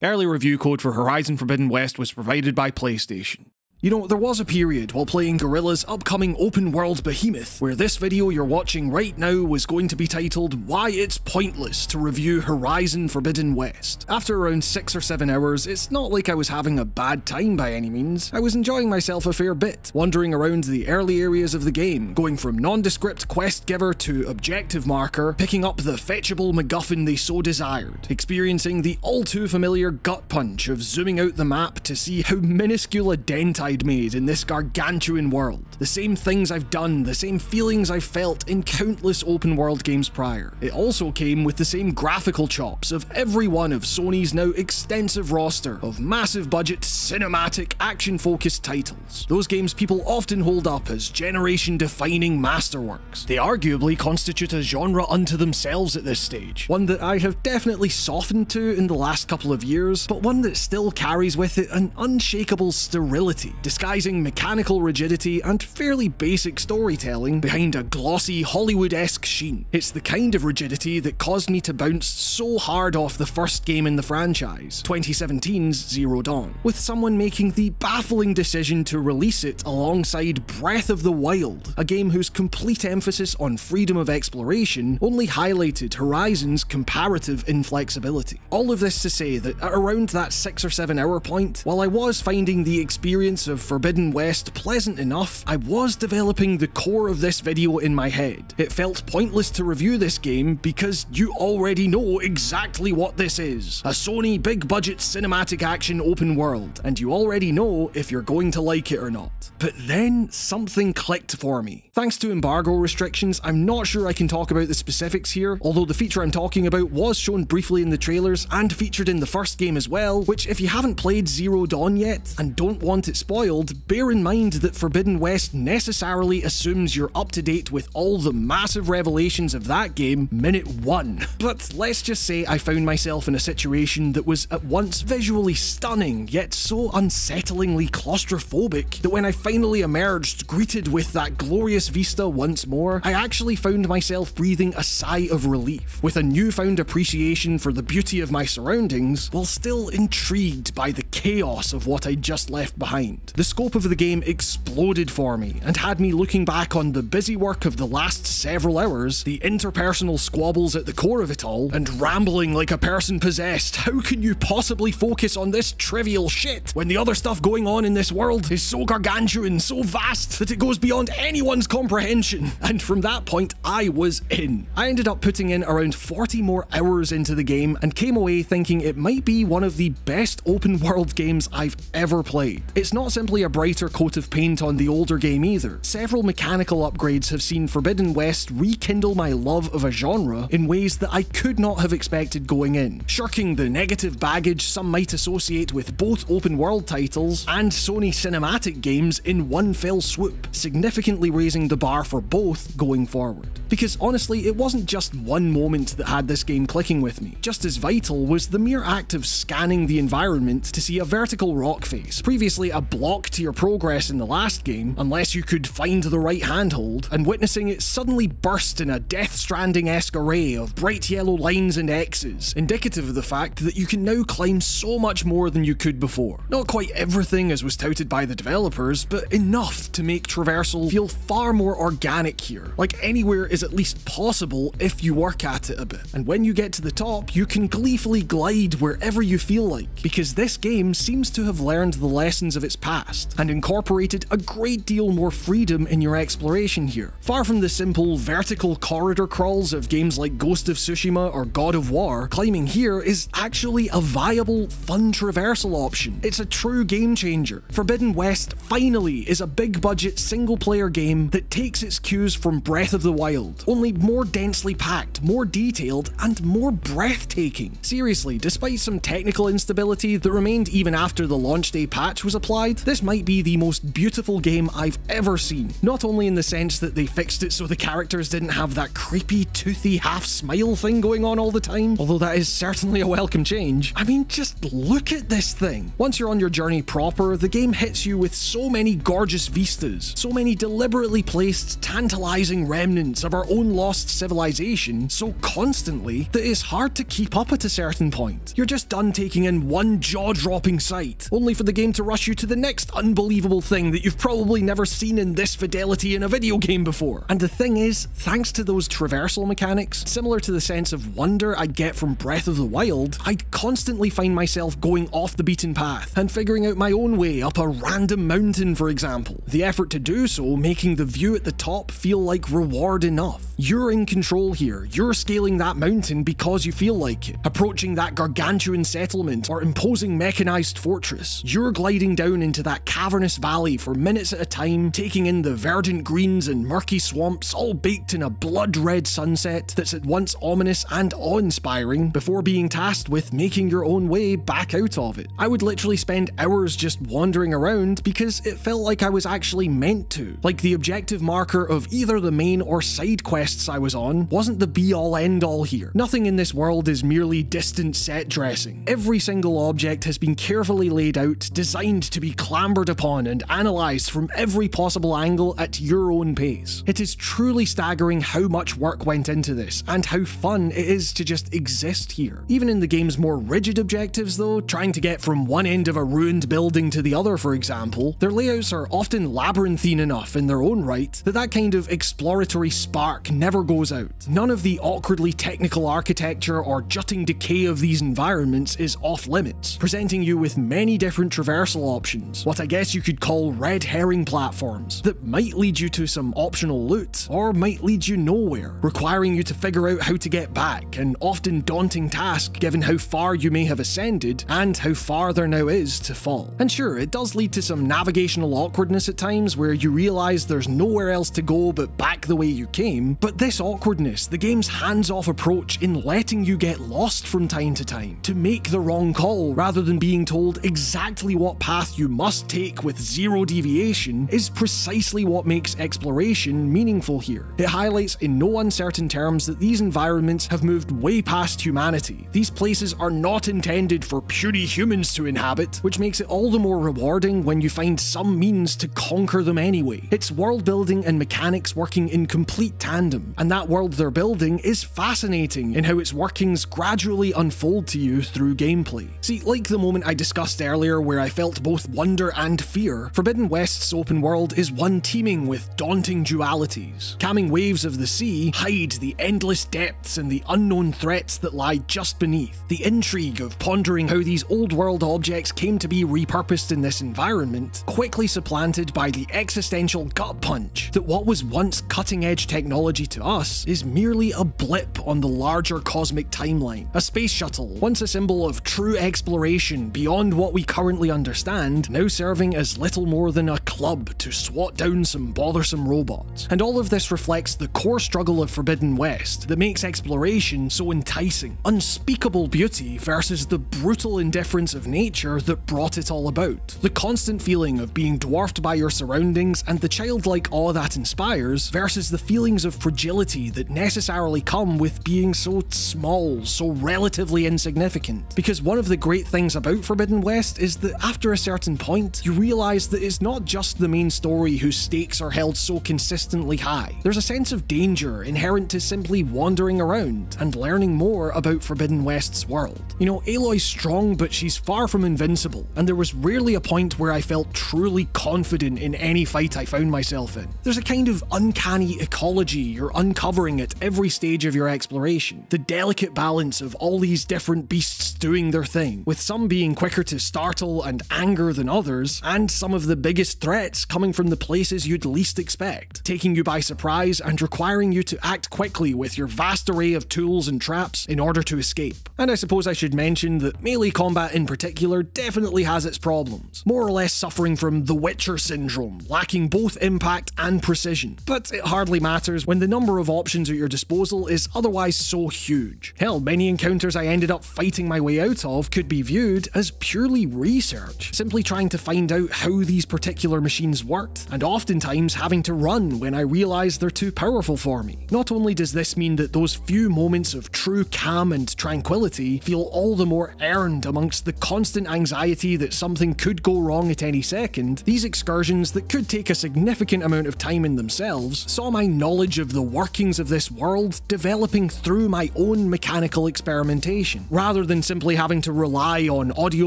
Early review code for Horizon Forbidden West was provided by PlayStation. You know, there was a period while playing Guerrilla's upcoming open world behemoth where this video you're watching right now was going to be titled Why It's Pointless to Review Horizon Forbidden West. After around 6 or 7 hours, it's not like I was having a bad time by any means. I was enjoying myself a fair bit, wandering around the early areas of the game, going from nondescript quest giver to objective marker, picking up the fetchable MacGuffin they so desired, experiencing the all too familiar gut punch of zooming out the map to see how minuscule a dent Made in this gargantuan world. The same things I've done, the same feelings I've felt in countless open world games prior. It also came with the same graphical chops of every one of Sony's now extensive roster of massive budget, cinematic, action focused titles. Those games people often hold up as generation defining masterworks. They arguably constitute a genre unto themselves at this stage, one that I have definitely softened to in the last couple of years, but one that still carries with it an unshakable sterility disguising mechanical rigidity and fairly basic storytelling behind a glossy Hollywood-esque sheen. It's the kind of rigidity that caused me to bounce so hard off the first game in the franchise, 2017's Zero Dawn, with someone making the baffling decision to release it alongside Breath of the Wild, a game whose complete emphasis on freedom of exploration only highlighted Horizon's comparative inflexibility. All of this to say that at around that 6 or 7 hour point, while I was finding the experience of Forbidden West pleasant enough, I was developing the core of this video in my head. It felt pointless to review this game because you already know exactly what this is. A Sony big budget cinematic action open world, and you already know if you're going to like it or not. But then something clicked for me. Thanks to embargo restrictions, I'm not sure I can talk about the specifics here, although the feature I'm talking about was shown briefly in the trailers and featured in the first game as well, which if you haven't played Zero Dawn yet and don't want it spoiled, spoiled, bear in mind that Forbidden West necessarily assumes you're up to date with all the massive revelations of that game minute one. But let's just say I found myself in a situation that was at once visually stunning, yet so unsettlingly claustrophobic that when I finally emerged, greeted with that glorious vista once more, I actually found myself breathing a sigh of relief, with a newfound appreciation for the beauty of my surroundings, while still intrigued by the chaos of what I'd just left behind. The scope of the game exploded for me and had me looking back on the busy work of the last several hours, the interpersonal squabbles at the core of it all, and rambling like a person possessed. How can you possibly focus on this trivial shit when the other stuff going on in this world is so gargantuan, so vast that it goes beyond anyone's comprehension? And from that point, I was in. I ended up putting in around 40 more hours into the game and came away thinking it might be one of the best open world games I've ever played. It's not simply a brighter coat of paint on the older game either. Several mechanical upgrades have seen Forbidden West rekindle my love of a genre in ways that I could not have expected going in, shirking the negative baggage some might associate with both open world titles and Sony cinematic games in one fell swoop, significantly raising the bar for both going forward. Because honestly, it wasn't just one moment that had this game clicking with me. Just as vital was the mere act of scanning the environment to see a vertical rock face, previously a block block to your progress in the last game, unless you could find the right handhold, and witnessing it suddenly burst in a Death Stranding-esque array of bright yellow lines and X's, indicative of the fact that you can now climb so much more than you could before. Not quite everything as was touted by the developers, but enough to make traversal feel far more organic here, like anywhere is at least possible if you work at it a bit. And when you get to the top, you can gleefully glide wherever you feel like, because this game seems to have learned the lessons of its past past, and incorporated a great deal more freedom in your exploration here. Far from the simple vertical corridor crawls of games like Ghost of Tsushima or God of War, climbing here is actually a viable, fun traversal option. It's a true game changer. Forbidden West finally is a big budget single player game that takes its cues from Breath of the Wild, only more densely packed, more detailed, and more breathtaking. Seriously, despite some technical instability that remained even after the launch day patch was applied, This might be the most beautiful game I've ever seen. Not only in the sense that they fixed it so the characters didn't have that creepy, toothy half smile thing going on all the time, although that is certainly a welcome change. I mean, just look at this thing. Once you're on your journey proper, the game hits you with so many gorgeous vistas, so many deliberately placed, tantalizing remnants of our own lost civilization so constantly that it's hard to keep up at a certain point. You're just done taking in one jaw-dropping sight, only for the game to rush you to the next unbelievable thing that you've probably never seen in this fidelity in a video game before. And the thing is, thanks to those traversal mechanics, similar to the sense of wonder I get from Breath of the Wild, I'd constantly find myself going off the beaten path and figuring out my own way up a random mountain, for example. The effort to do so making the view at the top feel like reward enough. You're in control here, you're scaling that mountain because you feel like it, approaching that gargantuan settlement or imposing mechanized fortress. You're gliding down into that cavernous valley for minutes at a time, taking in the verdant greens and murky swamps all baked in a blood-red sunset that's at once ominous and awe-inspiring before being tasked with making your own way back out of it. I would literally spend hours just wandering around because it felt like I was actually meant to, like the objective marker of either the main or side quests I was on wasn't the be-all end-all here. Nothing in this world is merely distant set dressing. Every single object has been carefully laid out, designed to be clambered upon and analysed from every possible angle at your own pace. It is truly staggering how much work went into this, and how fun it is to just exist here. Even in the game's more rigid objectives though, trying to get from one end of a ruined building to the other for example, their layouts are often labyrinthine enough in their own right that that kind of exploratory spark never goes out. None of the awkwardly technical architecture or jutting decay of these environments is off limits, presenting you with many different traversal options, what I guess you could call red herring platforms, that might lead you to some optional loot, or might lead you nowhere, requiring you to figure out how to get back, an often daunting task given how far you may have ascended and how far there now is to fall. And sure, it does lead to some navigational awkwardness at times where you realise there's nowhere else to go but back the way you came, but this awkwardness, the game's hands-off approach in letting you get lost from time to time, to make the wrong call rather than being told exactly what path you must take with zero deviation, is precisely what makes exploration meaningful here. It highlights in no uncertain terms that these environments have moved way past humanity. These places are not intended for puny humans to inhabit, which makes it all the more rewarding when you find some means to conquer them anyway. It's world building and mechanics working in complete tandem, and that world they're building is fascinating in how its workings gradually unfold to you through gameplay. See, like the moment I discussed earlier where I felt both wonder and fear, Forbidden West's open world is one teeming with daunting dualities. Camming waves of the sea hide the endless depths and the unknown threats that lie just beneath. The intrigue of pondering how these old world objects came to be repurposed in this environment, quickly supplanted by the existential gut punch that what was once cutting edge technology to us is merely a blip on the larger cosmic timeline. A space shuttle, once a symbol of true exploration beyond what we currently understand, now serving as little more than a club to swat down some bothersome robots. And all of this reflects the core struggle of Forbidden West that makes exploration so enticing. Unspeakable beauty versus the brutal indifference of nature that brought it all about. The constant feeling of being dwarfed by your surroundings and the childlike awe that inspires versus the feelings of fragility that necessarily come with being so small, so relatively insignificant. Because one of the great things about Forbidden West is that after a certain point, you realise that it's not just the main story whose stakes are held so consistently high. There's a sense of danger inherent to simply wandering around and learning more about Forbidden West's world. You know, Aloy's strong, but she's far from invincible, and there was rarely a point where I felt truly confident in any fight I found myself in. There's a kind of uncanny ecology you're uncovering at every stage of your exploration. The delicate balance of all these different beasts doing their thing, with some being quicker to startle and anger than others, and some of the biggest threats coming from the places you'd least expect, taking you by surprise and requiring you to act quickly with your vast array of tools and traps in order to escape. And I suppose I should mention that melee combat in particular definitely has its problems, more or less suffering from the Witcher syndrome, lacking both impact and precision. But it hardly matters when the number of options at your disposal is otherwise so huge. Hell, many encounters I ended up fighting my way out of could be viewed as purely research, simply trying trying to find out how these particular machines worked, and oftentimes having to run when I realised they're too powerful for me. Not only does this mean that those few moments of true calm and tranquility feel all the more earned amongst the constant anxiety that something could go wrong at any second, these excursions that could take a significant amount of time in themselves saw my knowledge of the workings of this world developing through my own mechanical experimentation, rather than simply having to rely on audio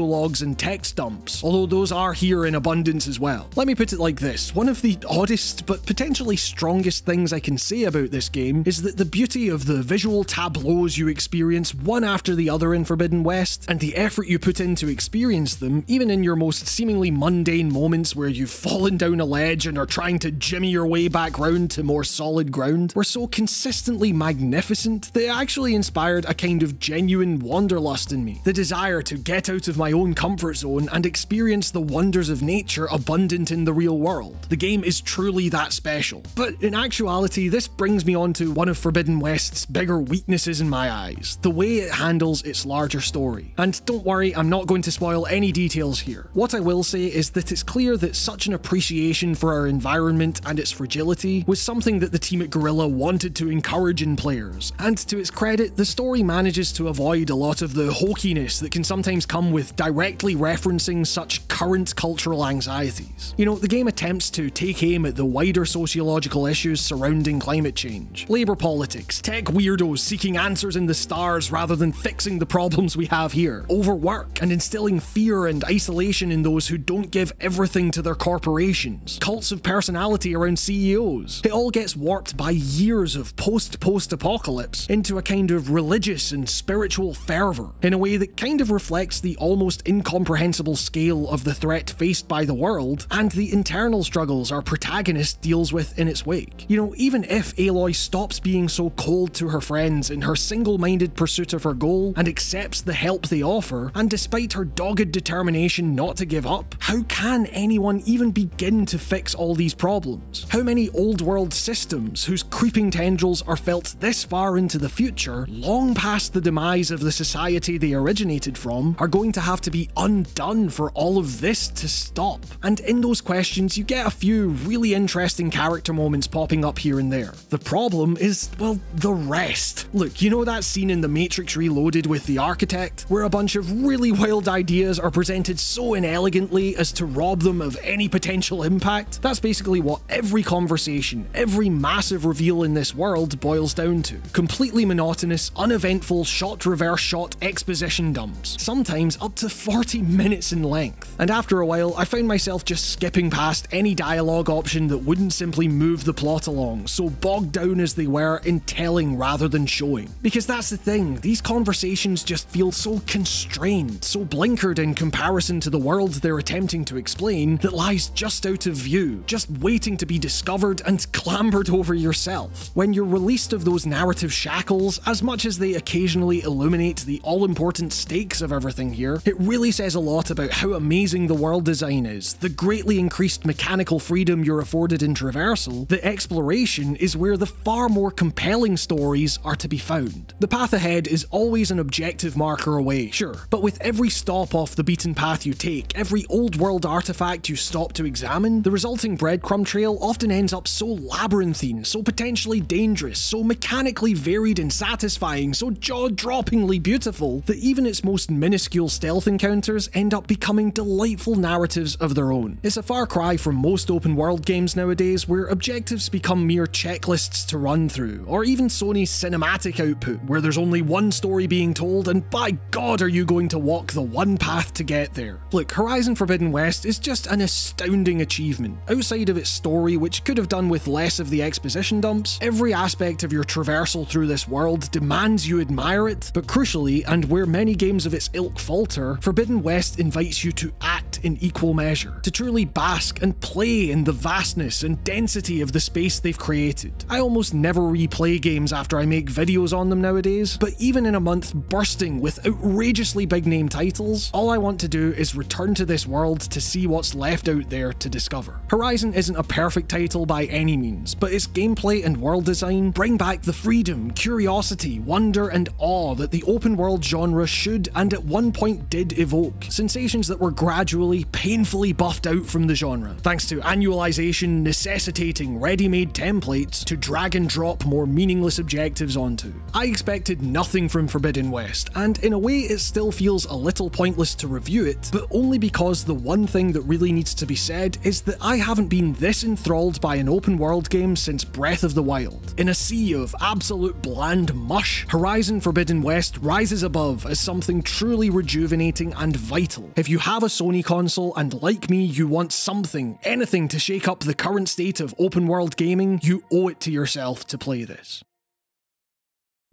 logs and text dumps, although those are here in abundance as well. Let me put it like this, one of the oddest but potentially strongest things I can say about this game is that the beauty of the visual tableaus you experience one after the other in Forbidden West, and the effort you put in to experience them, even in your most seemingly mundane moments where you've fallen down a ledge and are trying to jimmy your way back round to more solid ground, were so consistently magnificent they actually inspired a kind of genuine wanderlust in me. The desire to get out of my own comfort zone and experience the wonders of nature abundant in the real world. The game is truly that special. But in actuality, this brings me on to one of Forbidden West's bigger weaknesses in my eyes, the way it handles its larger story. And don't worry, I'm not going to spoil any details here. What I will say is that it's clear that such an appreciation for our environment and its fragility was something that the team at Guerrilla wanted to encourage in players, and to its credit, the story manages to avoid a lot of the hokiness that can sometimes come with directly referencing such current cultural anxieties. You know, the game attempts to take aim at the wider sociological issues surrounding climate change, labour politics, tech weirdos seeking answers in the stars rather than fixing the problems we have here, overwork, and instilling fear and isolation in those who don't give everything to their corporations, cults of personality around CEOs. It all gets warped by years of post-post apocalypse into a kind of religious and spiritual fervour, in a way that kind of reflects the almost incomprehensible scale of the threat faced by the world and the internal struggles our protagonist deals with in its wake. You know, even if Aloy stops being so cold to her friends in her single-minded pursuit of her goal and accepts the help they offer, and despite her dogged determination not to give up, how can anyone even begin to fix all these problems? How many old world systems whose creeping tendrils are felt this far into the future, long past the demise of the society they originated from, are going to have to be undone for all of this to stop? And in those questions, you get a few really interesting character moments popping up here and there. The problem is, well, the rest. Look, you know that scene in The Matrix Reloaded with the architect, where a bunch of really wild ideas are presented so inelegantly as to rob them of any potential impact? That's basically what every conversation, every massive reveal in this world boils down to. Completely monotonous, uneventful shot reverse shot exposition dumps, sometimes up to 40 minutes in length. And after a while, I found myself just skipping past any dialogue option that wouldn't simply move the plot along, so bogged down as they were in telling rather than showing. Because that's the thing, these conversations just feel so constrained, so blinkered in comparison to the world they're attempting to explain that lies just out of view, just waiting to be discovered and clambered over yourself. When you're released of those narrative shackles, as much as they occasionally illuminate the all-important stakes of everything here, it really says a lot about how amazing the world design is, the greatly increased mechanical freedom you're afforded in traversal, the exploration is where the far more compelling stories are to be found. The path ahead is always an objective marker away, sure, but with every stop off the beaten path you take, every old world artifact you stop to examine, the resulting breadcrumb trail often ends up so labyrinthine, so potentially dangerous, so mechanically varied and satisfying, so jaw-droppingly beautiful, that even its most minuscule stealth encounters end up becoming delightful narratives of their own. It's a far cry from most open world games nowadays where objectives become mere checklists to run through, or even Sony's cinematic output where there's only one story being told and by god are you going to walk the one path to get there. Look, Horizon Forbidden West is just an astounding achievement. Outside of its story, which could have done with less of the exposition dumps, every aspect of your traversal through this world demands you admire it, but crucially, and where many games of its ilk falter, Forbidden West invites you to act in equal measure, to truly bask and play in the vastness and density of the space they've created. I almost never replay games after I make videos on them nowadays, but even in a month bursting with outrageously big name titles, all I want to do is return to this world to see what's left out there to discover. Horizon isn't a perfect title by any means, but its gameplay and world design bring back the freedom, curiosity, wonder, and awe that the open world genre should and at one point did evoke, sensations that were gradually literally painfully buffed out from the genre, thanks to annualization necessitating ready-made templates to drag and drop more meaningless objectives onto. I expected nothing from Forbidden West, and in a way it still feels a little pointless to review it, but only because the one thing that really needs to be said is that I haven't been this enthralled by an open world game since Breath of the Wild. In a sea of absolute bland mush, Horizon Forbidden West rises above as something truly rejuvenating and vital. If you have a Sony console and like me, you want something, anything to shake up the current state of open world gaming, you owe it to yourself to play this.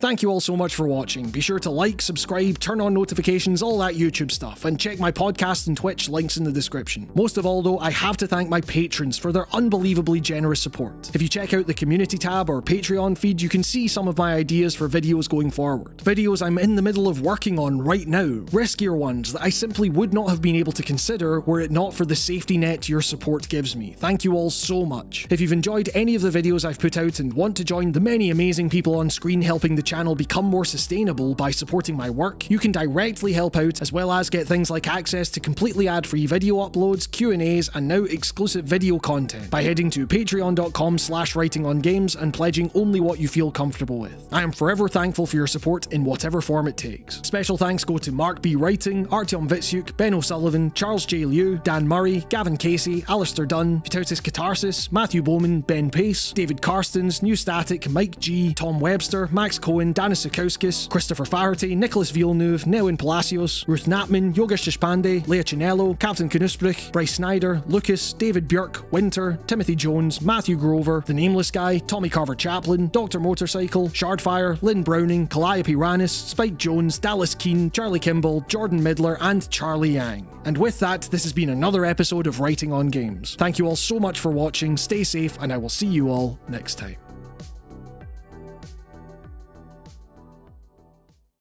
Thank you all so much for watching. Be sure to like, subscribe, turn on notifications, all that YouTube stuff, and check my podcast and Twitch links in the description. Most of all, though, I have to thank my patrons for their unbelievably generous support. If you check out the community tab or Patreon feed, you can see some of my ideas for videos going forward. Videos I'm in the middle of working on right now, riskier ones that I simply would not have been able to consider were it not for the safety net your support gives me. Thank you all so much. If you've enjoyed any of the videos I've put out and want to join the many amazing people on screen helping the channel become more sustainable by supporting my work, you can directly help out as well as get things like access to completely ad-free video uploads, Q&As, and now exclusive video content by heading to patreon.com slash writingongames and pledging only what you feel comfortable with. I am forever thankful for your support in whatever form it takes. Special thanks go to Mark B. Writing, Artyom Vitsyuk, Ben O'Sullivan, Charles J. Liu, Dan Murray, Gavin Casey, Alistair Dunn, Vitautis Catharsis, Matthew Bowman, Ben Pace, David Karstens, New Static, Mike G, Tom Webster, Max Cohen, Danis Sikauskis, Christopher Faherty, Nicholas Villeneuve, Nelwyn Palacios, Ruth Natman, Yogesh Deshpande, Leah Chinello, Captain Knussbrich, Bryce Snyder, Lucas, David Björk, Winter, Timothy Jones, Matthew Grover, The Nameless Guy, Tommy Carver Chaplin, Dr. Motorcycle, Shardfire, Lynn Browning, Calliope Ranis, Spike Jones, Dallas Keane, Charlie Kimball, Jordan Midler, and Charlie Yang. And with that, this has been another episode of Writing on Games. Thank you all so much for watching, stay safe, and I will see you all next time.